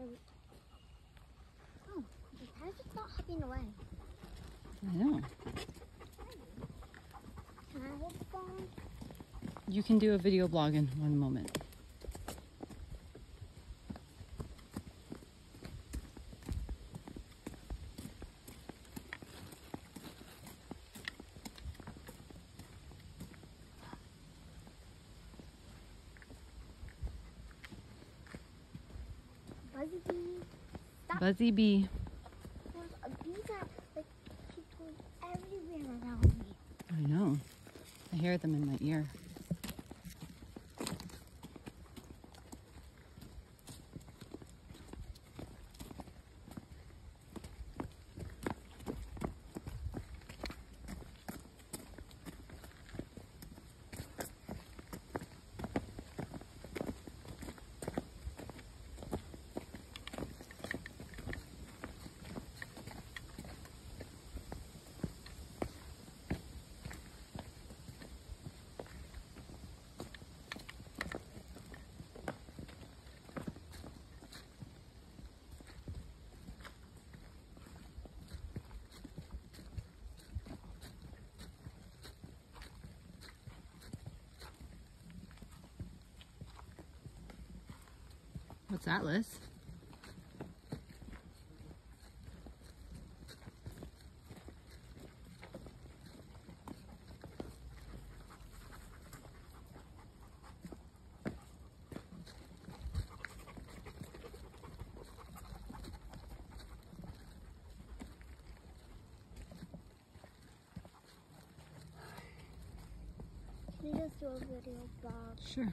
Oh, the parrot's not hopping away. I know. Can I hold the phone? You can do a video blog in one moment. Buzzy bee. Stop. Buzzy bee. There's a bee that like keeps going everywhere around me. I know. I hear them in my ear. What's that, Liz? Can you just do a video, Bob? Sure.